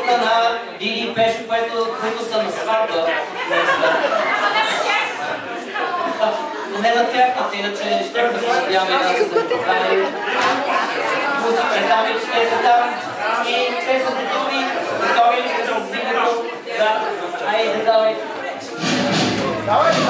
семействата на Диди и Пешо, което, които са на сватба. Не на тяхната, иначе ще се надяваме да се направи. Представи, че те са там и те са готови. Готови да стигнат? Да. Айде, давай. Давай, давай.